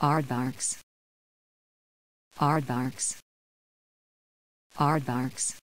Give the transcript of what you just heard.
Aardvarks. Aardvarks. Aardvarks.